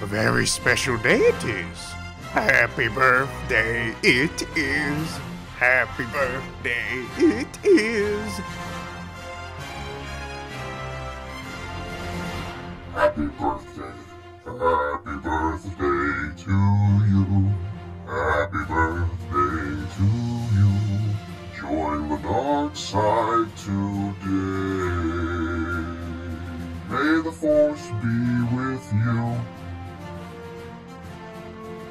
Very special day it is. Happy birthday, it is. Happy birthday, it is. Happy birthday, happy birthday to you. Happy birthday to you. Join the dark side today. May the force be with you.